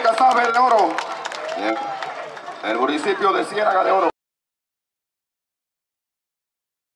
Casabe de Oro, en el municipio de Ciénaga de Oro.